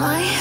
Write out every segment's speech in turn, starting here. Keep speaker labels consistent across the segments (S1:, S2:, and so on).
S1: my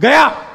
S1: गया।